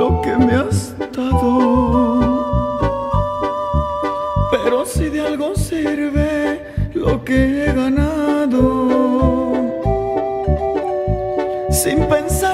lo que me has dado. Pero si de algo sirve lo que he ganado, sin pensar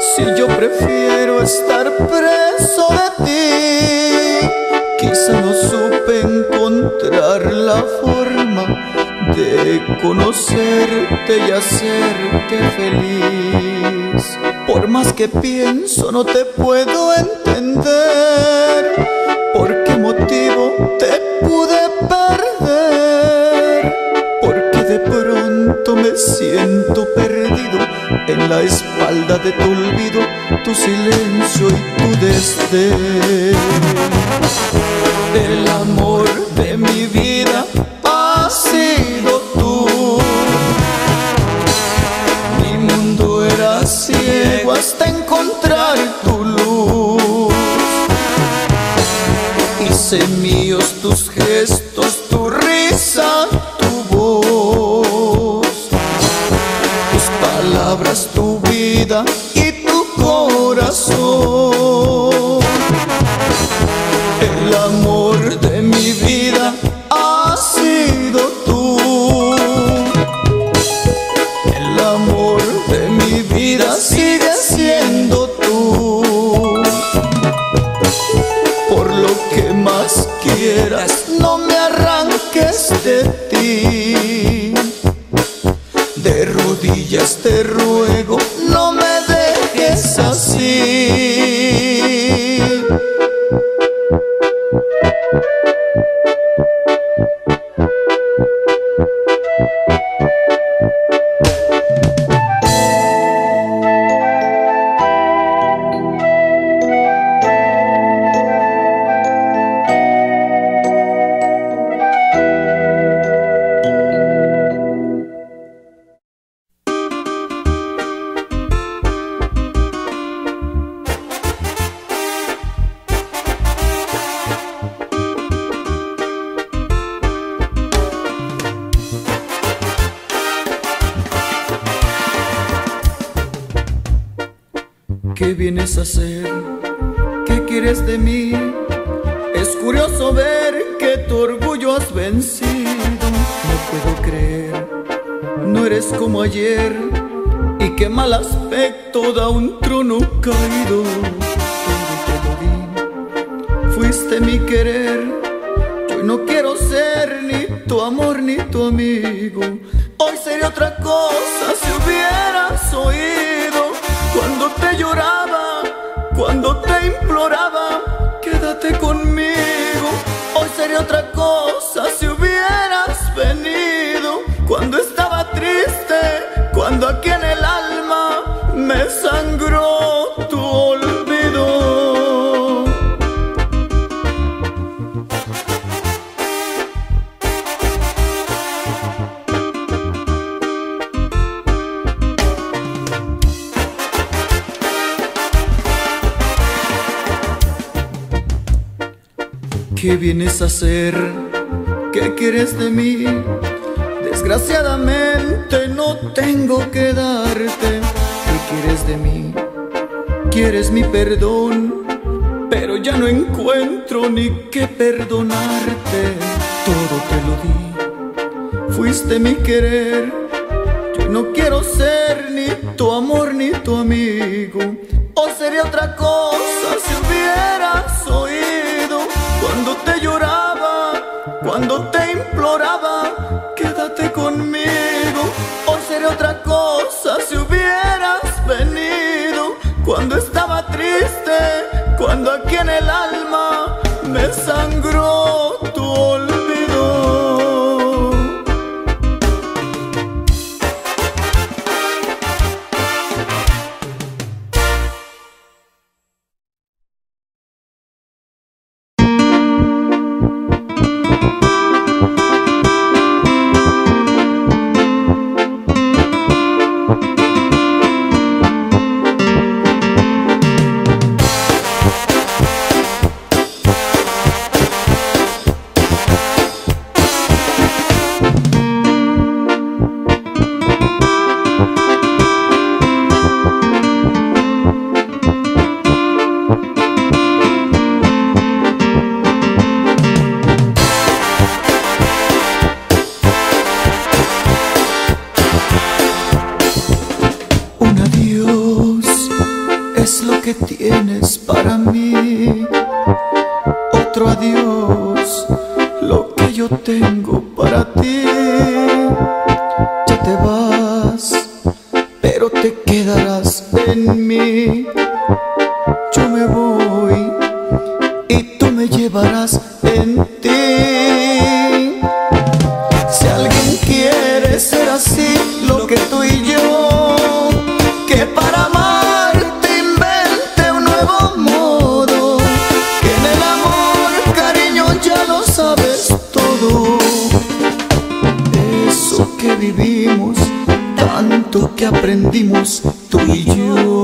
si yo prefiero estar preso de ti? Quizá no supe encontrar la forma de conocerte y hacerte feliz. Por más que pienso no te puedo entender por qué motivo te pude perder. Porque de pronto me siento perdido en la espalda de tu olvido, tu silencio y tu desdén. El amor de mi vida ha sido tú. Mi mundo era ciego hasta encontrar tu luz. Hice míos tus gestos no quiero ser ni tu amor ni tu amigo. Hoy sería otra cosa si hubieras oído cuando te lloraba, cuando te imploraba, vienes a hacer? ¿Qué quieres de mí? Desgraciadamente no tengo que darte. ¿Qué quieres de mí? Quieres mi perdón, pero ya no encuentro ni qué perdonarte. Todo te lo di, fuiste mi querer. Yo no quiero ser ni tu amor me sangró en mí. Yo me voy y tú me llevarás en ti. Si alguien quiere ser así, lo que tú y yo, que para amarte invente un nuevo modo, que en el amor, cariño, ya lo sabes todo. Eso que vivimos, tanto que aprendimos tú y yo.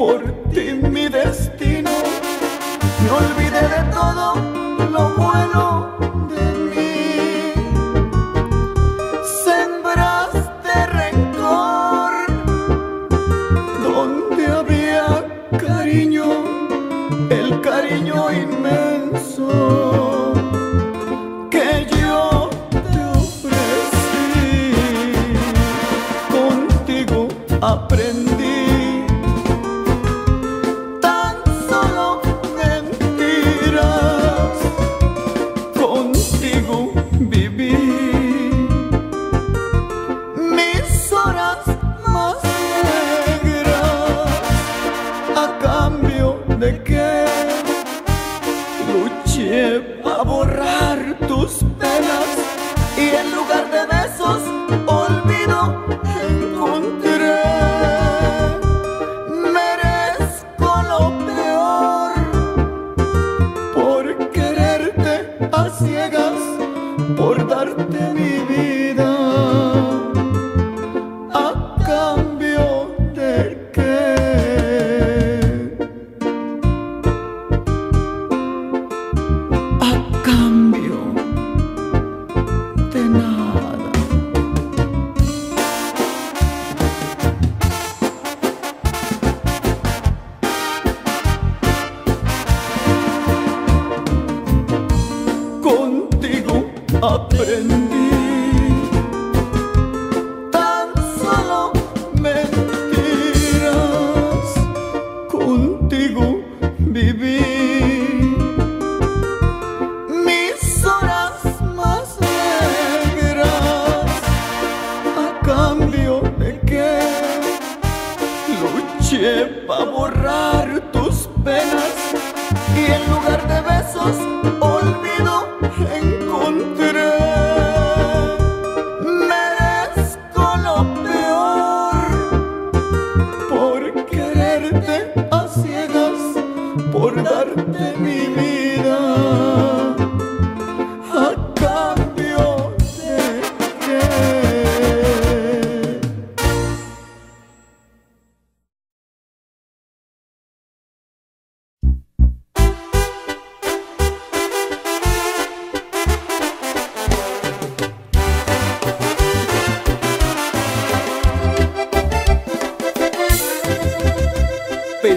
Por ti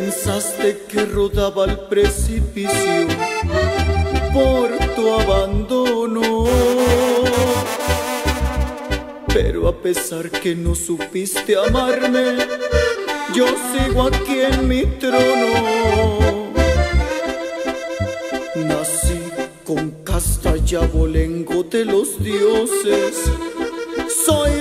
pensaste que rodaba al precipicio por tu abandono. Pero a pesar que no supiste amarme, yo sigo aquí en mi trono. Nací con casta y abolengo de los dioses. Soy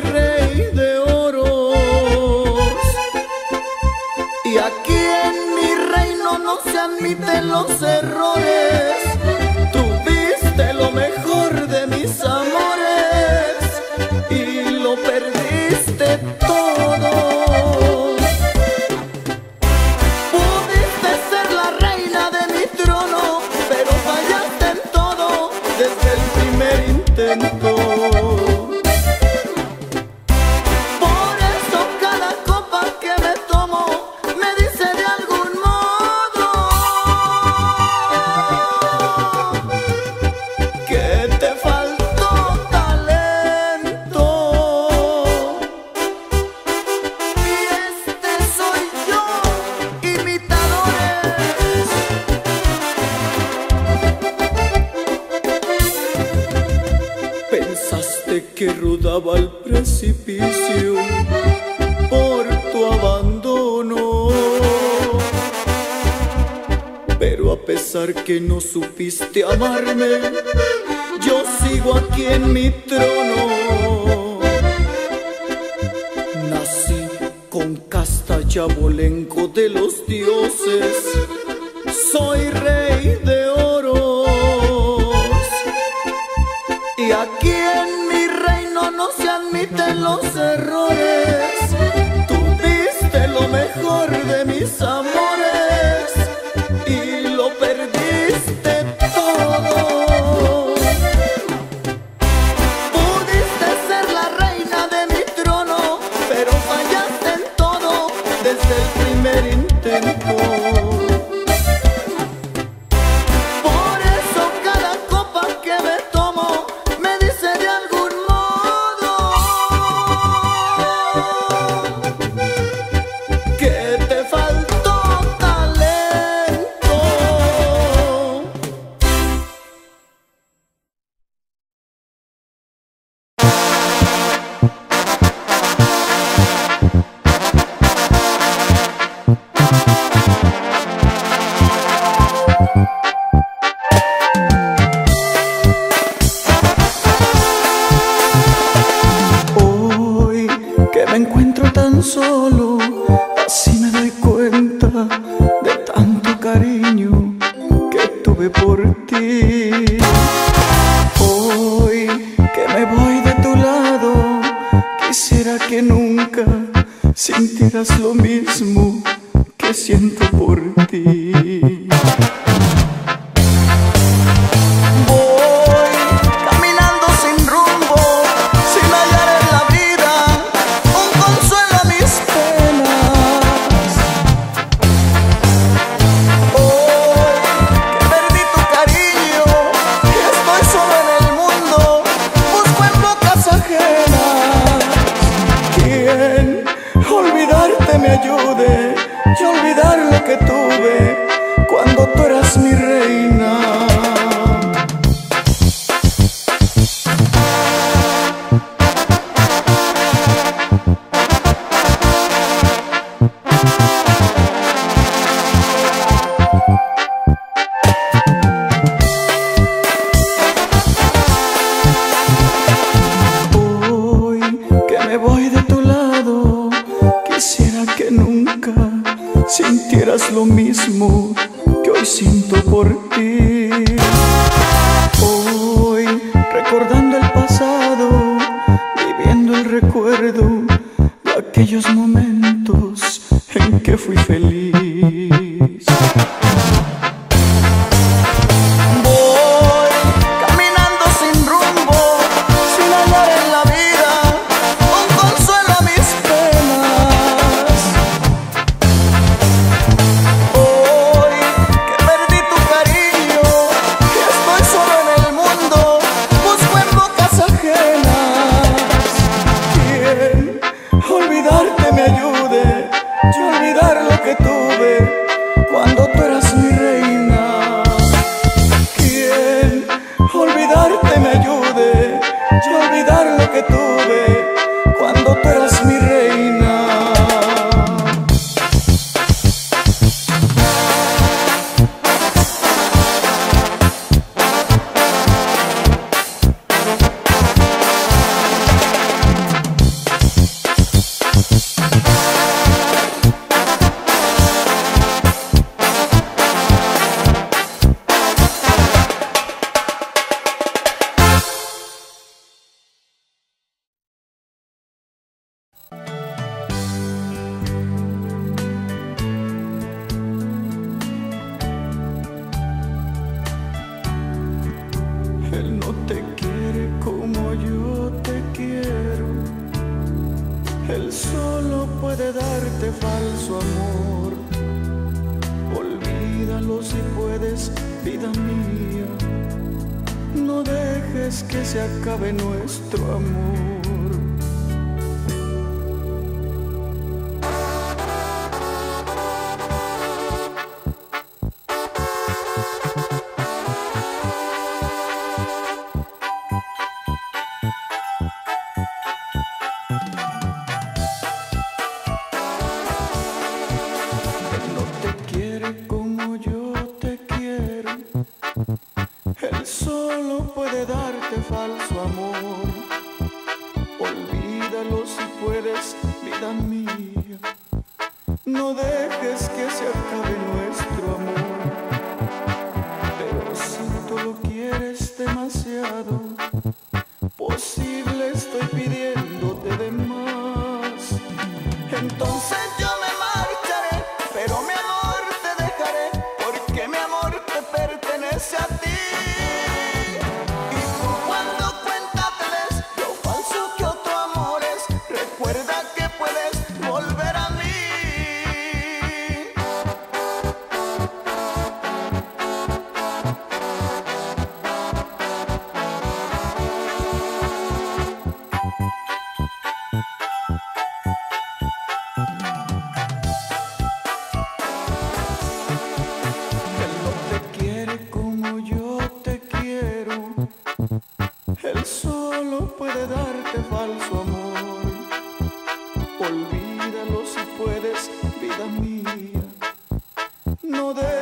no de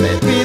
Me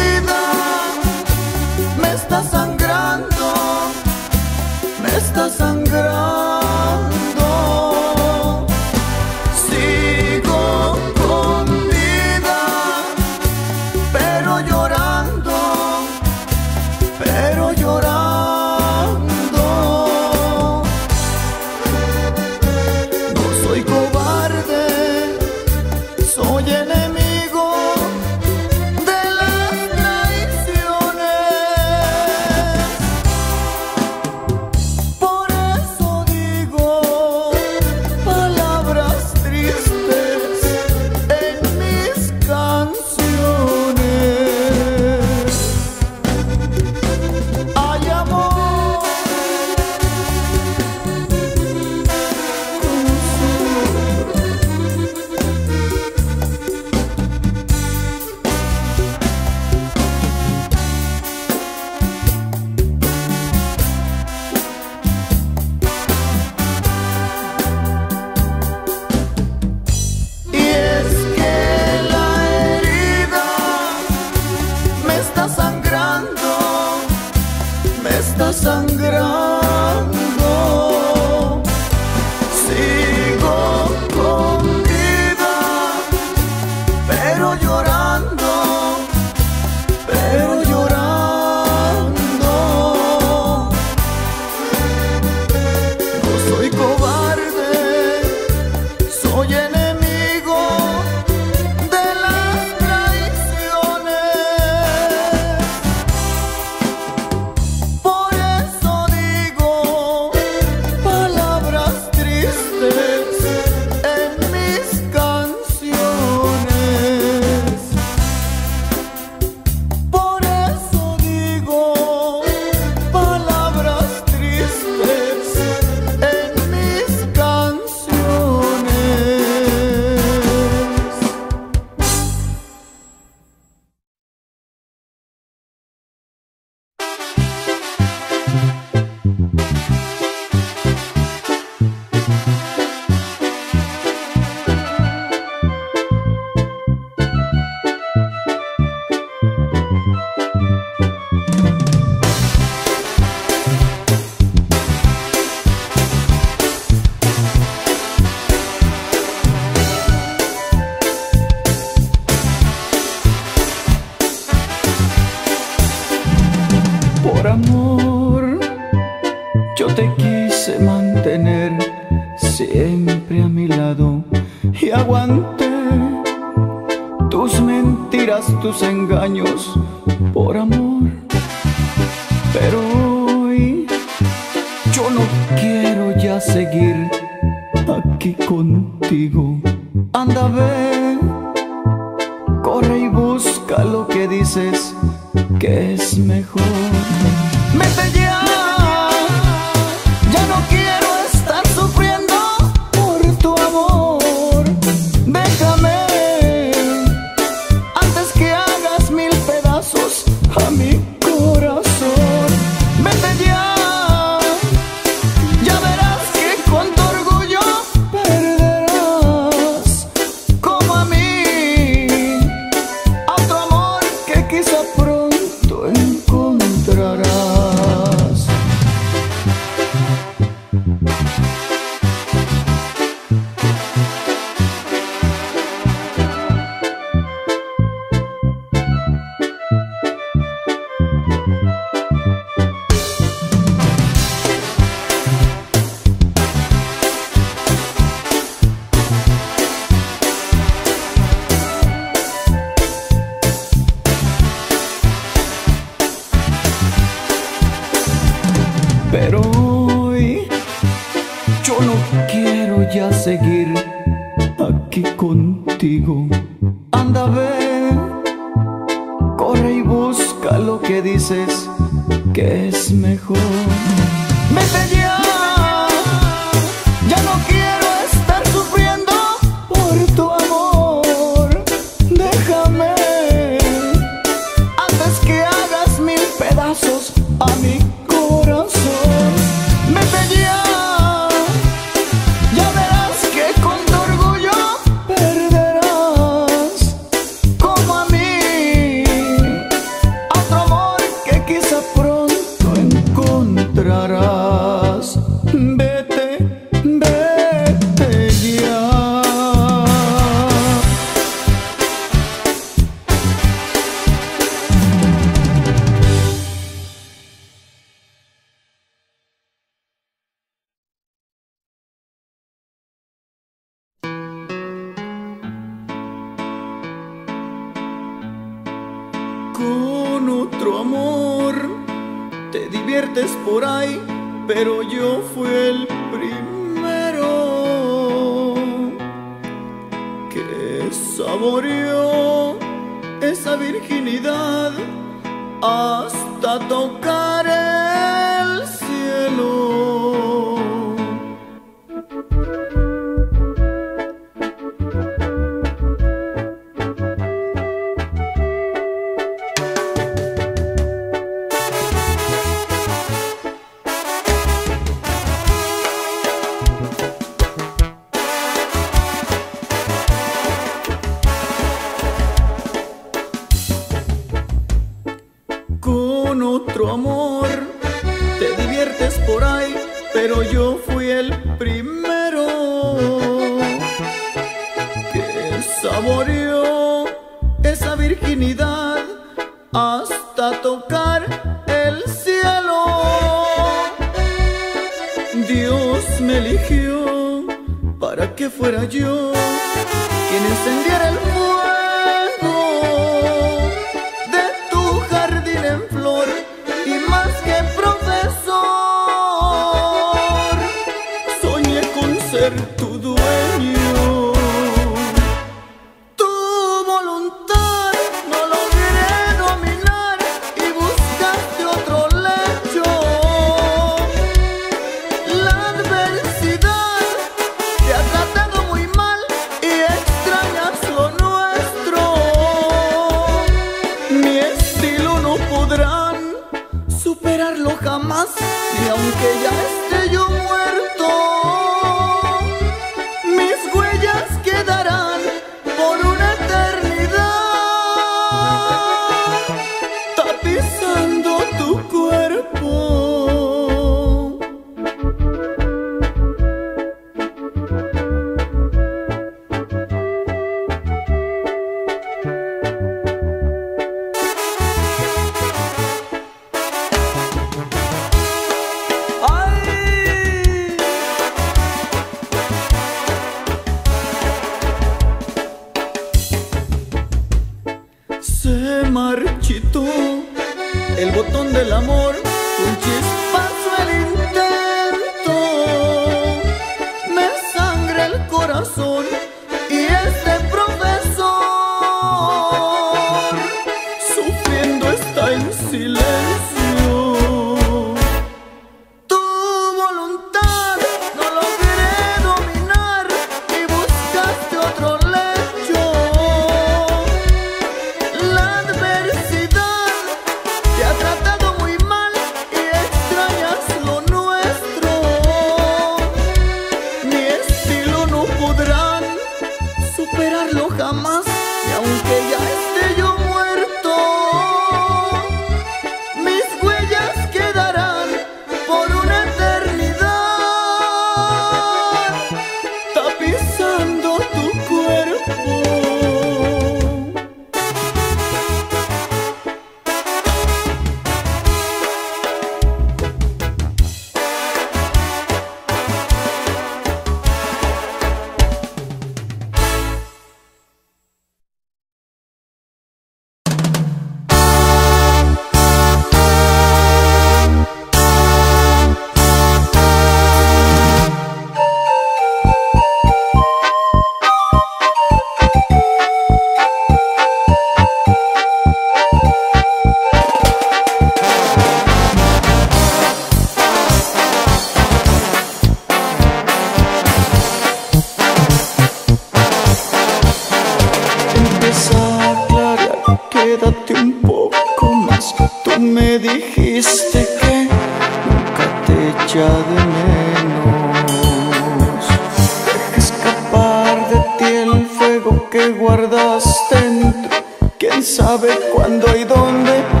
cuándo y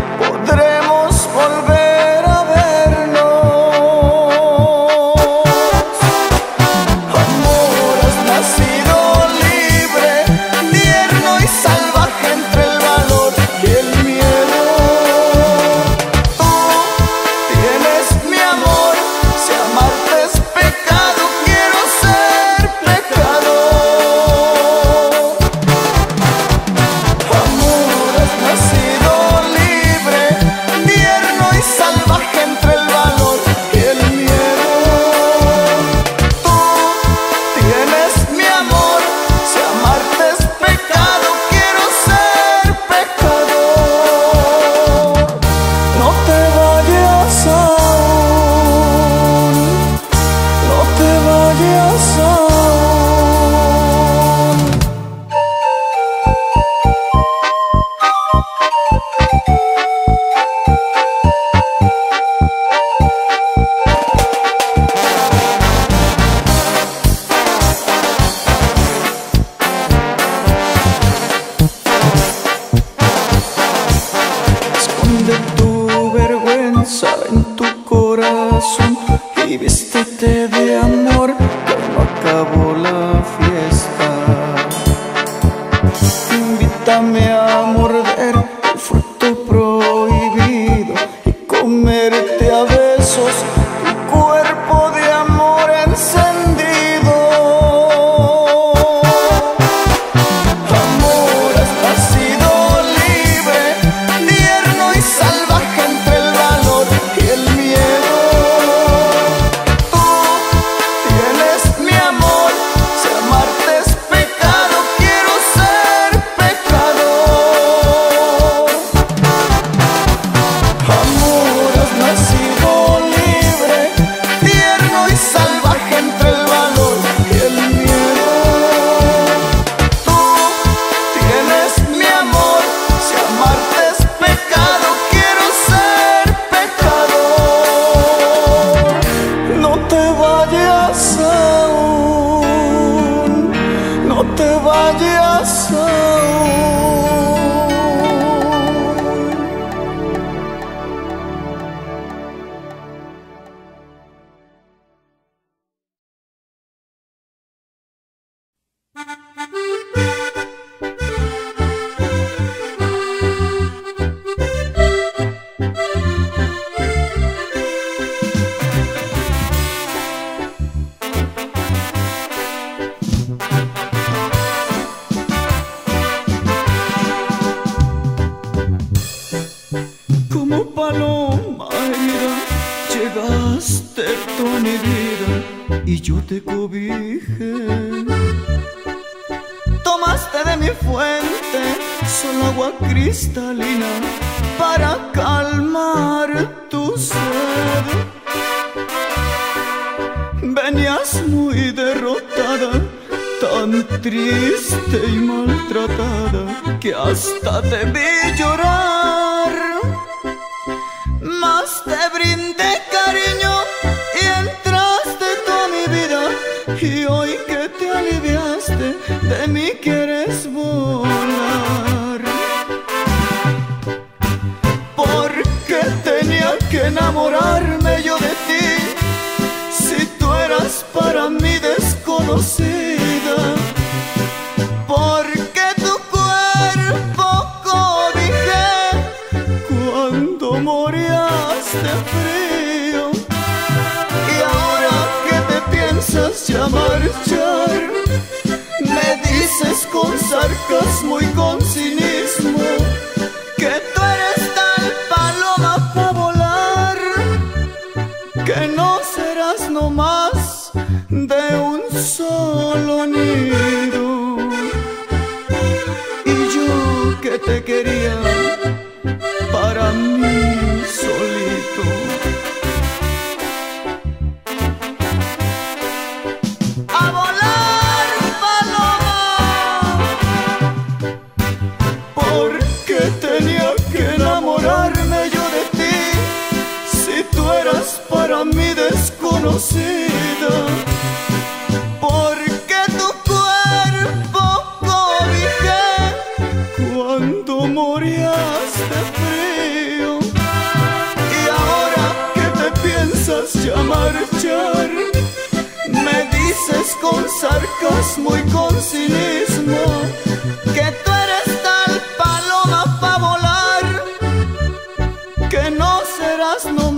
y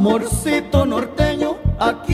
Amorcito norteño, aquí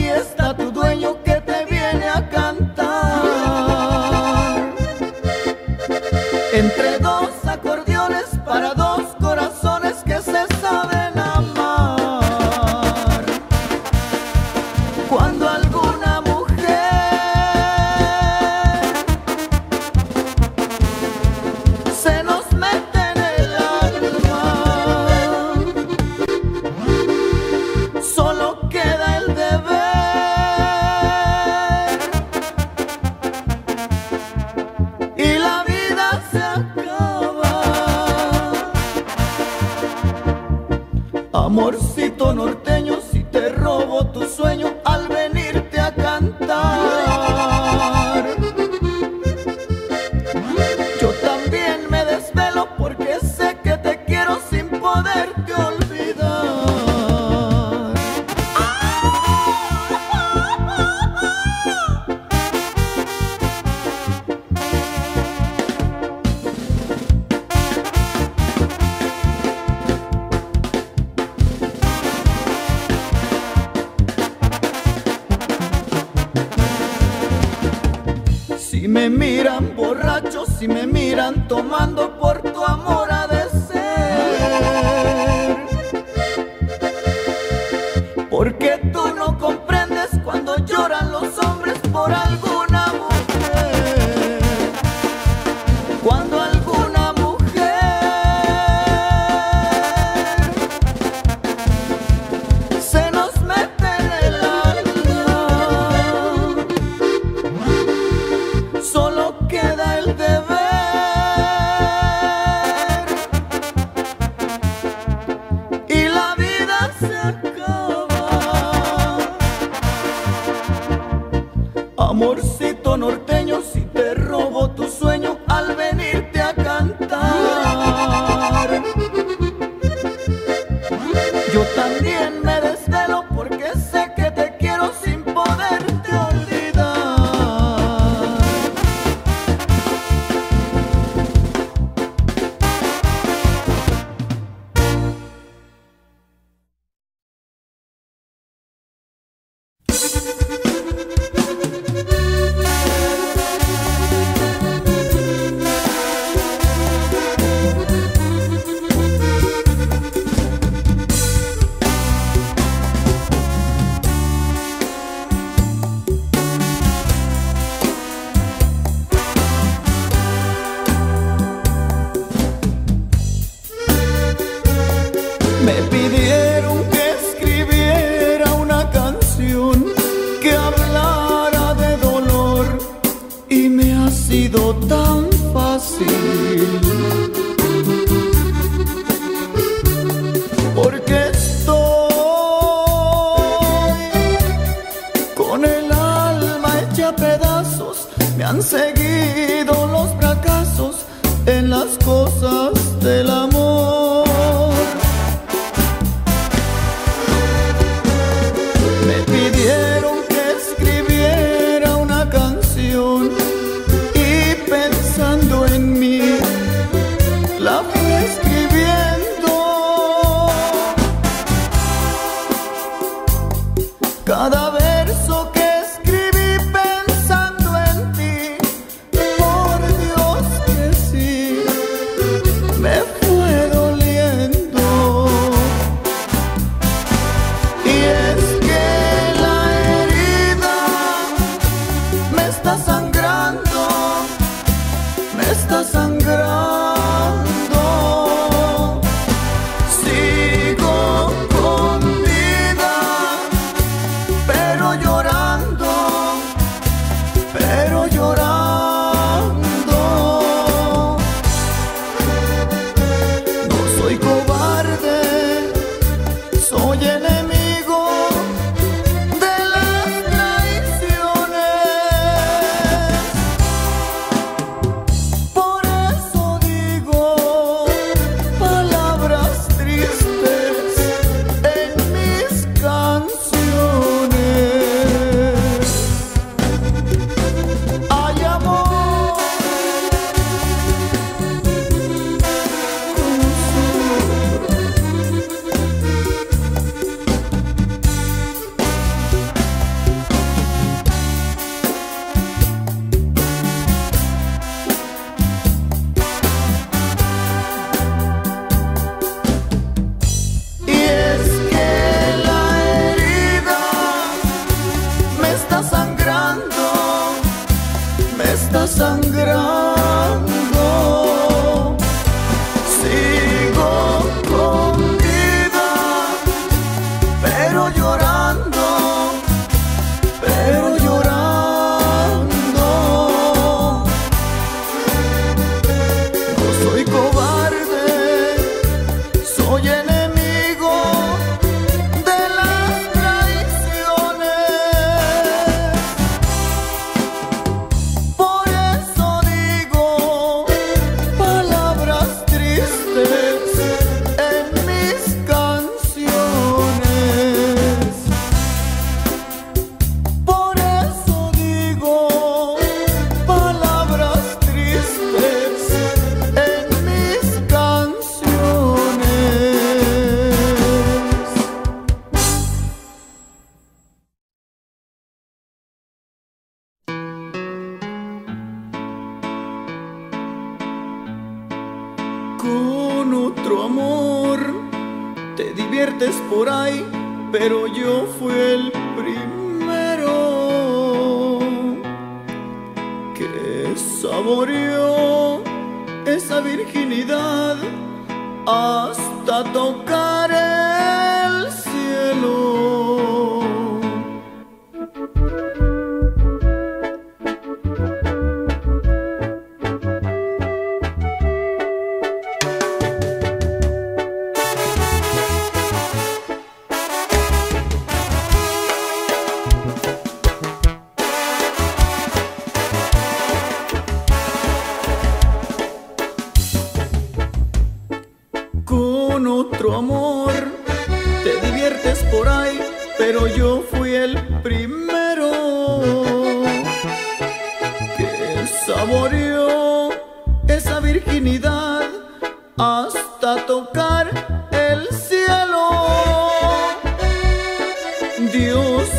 Yo también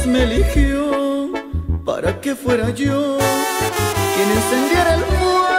me eligió para que fuera yo quien encendiera el fuego.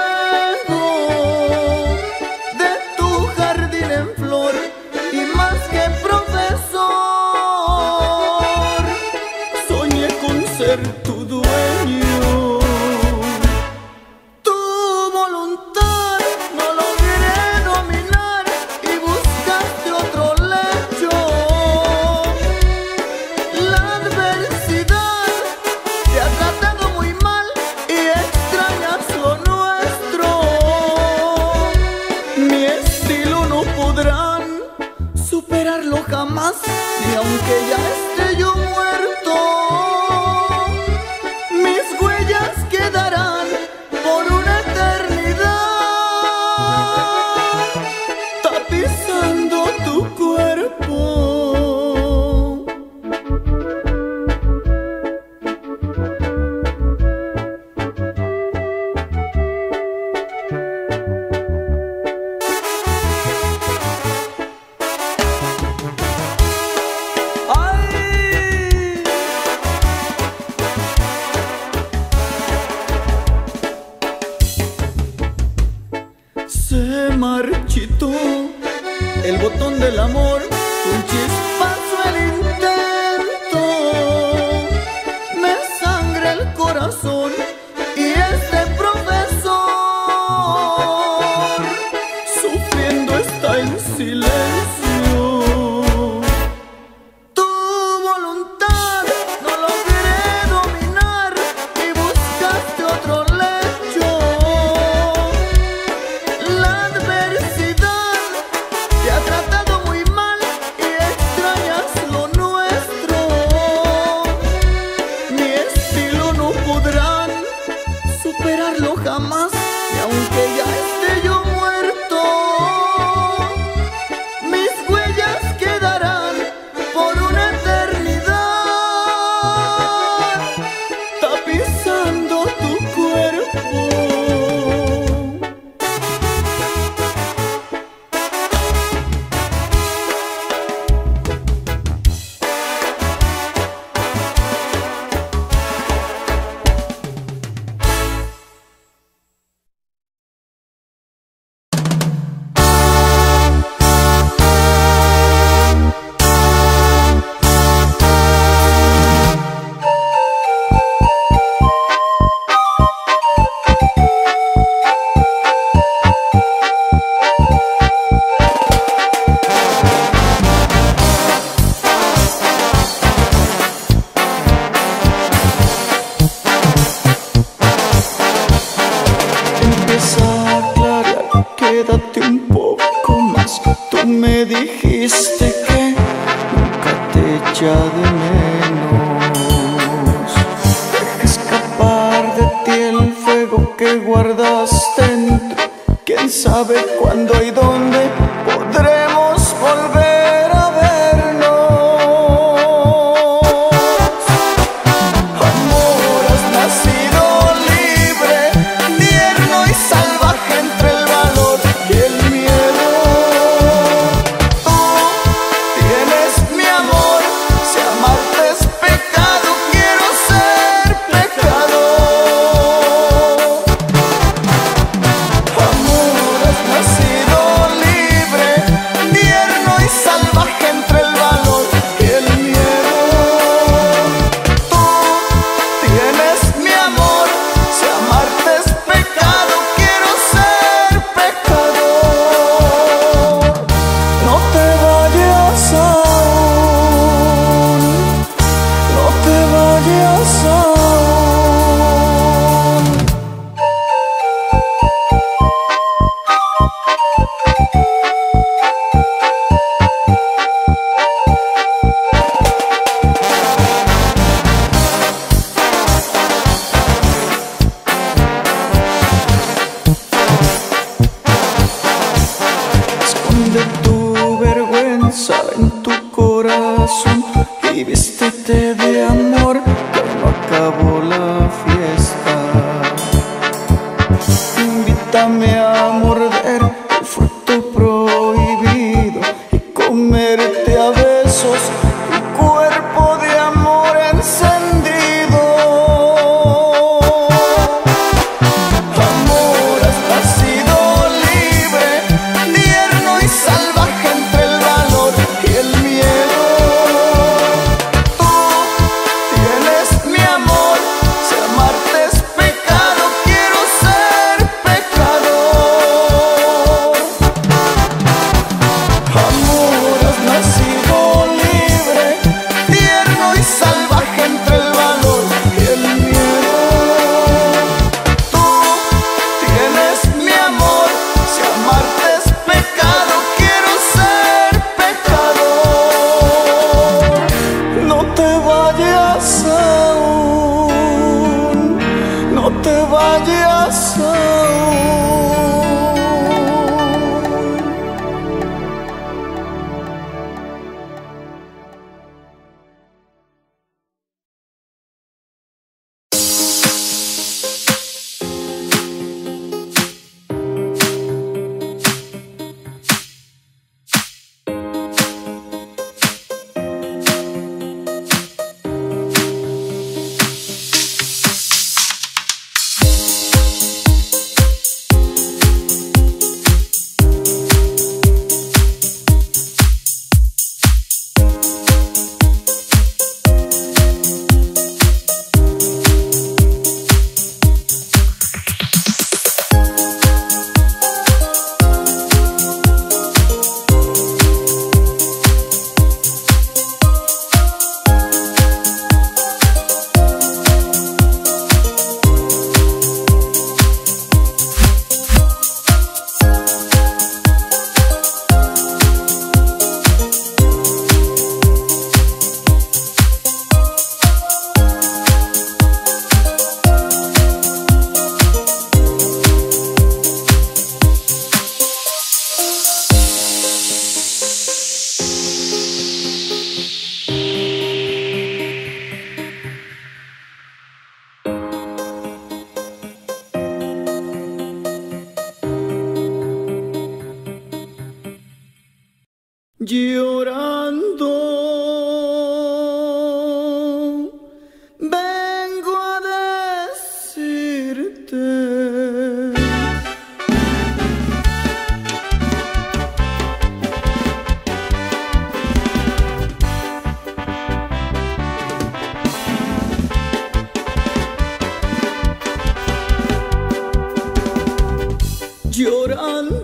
geçiyor an.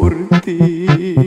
Por ti.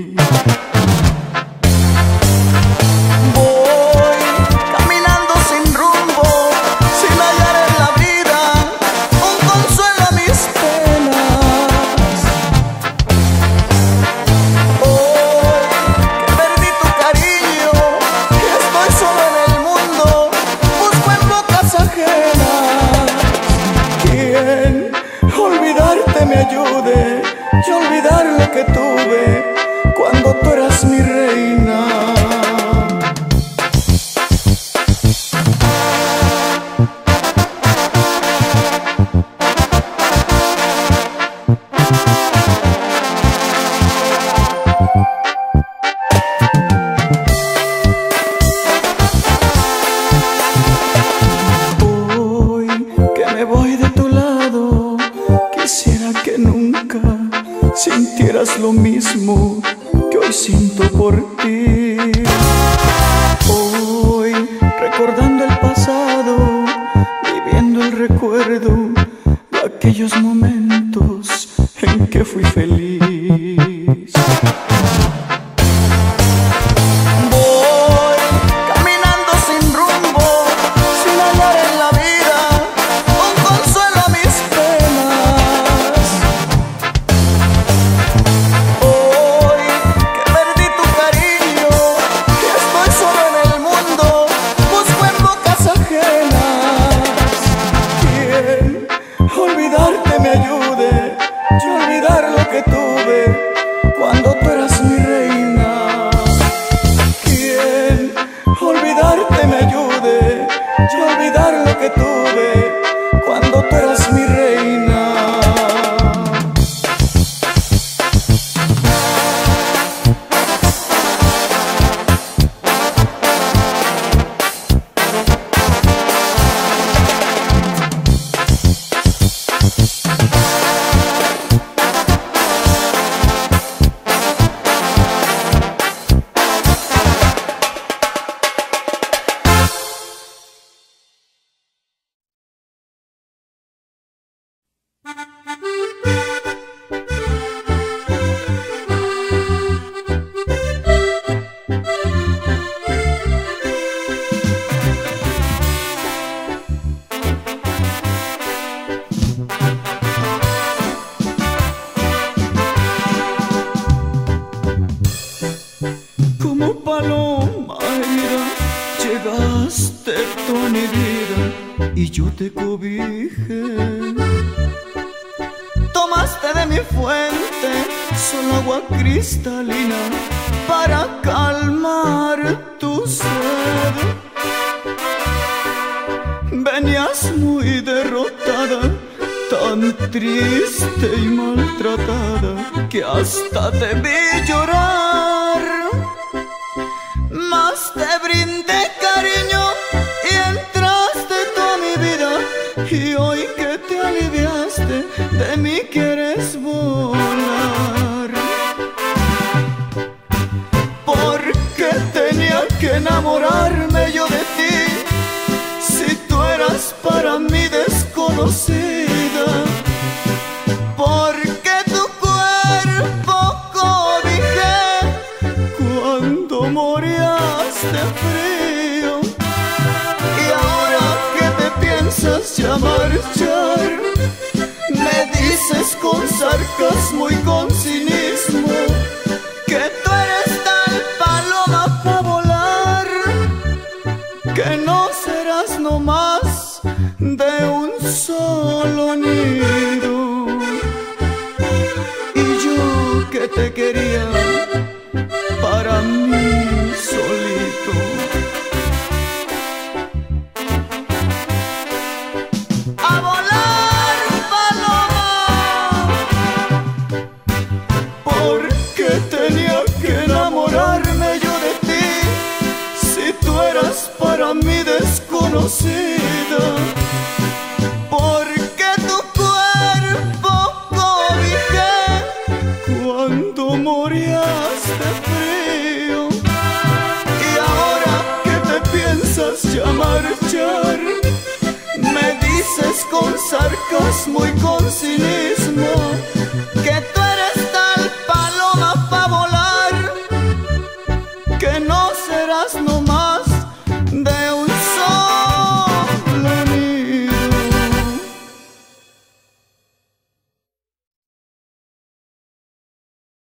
Tomaste de mi fuente solo agua cristalina para calmar tu sed. Venías muy derrotada, tan triste y maltratada que hasta te vi